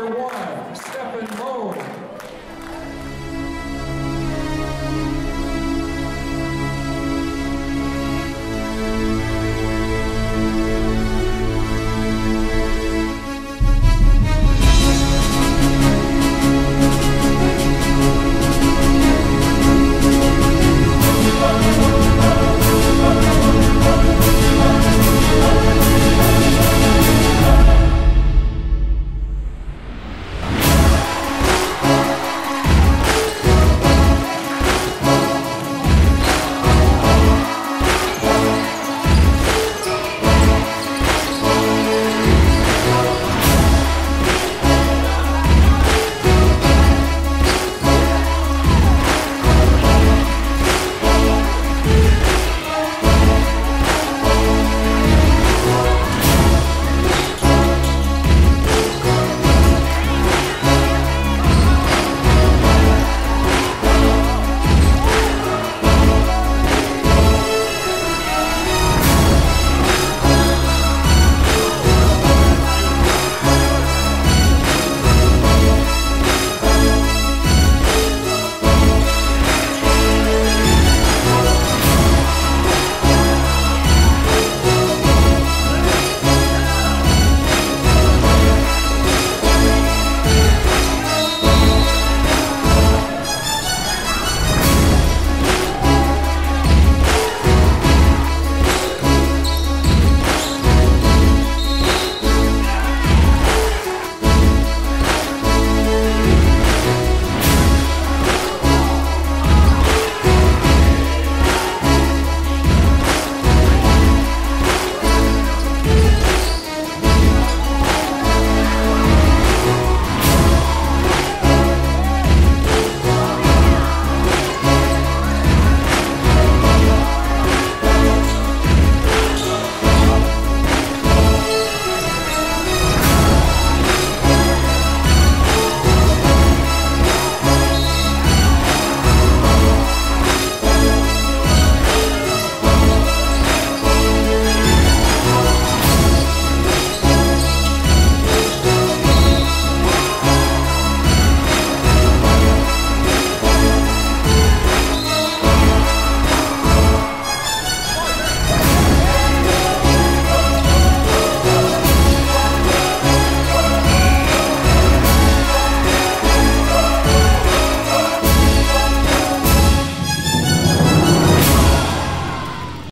number one, Stephen Moe.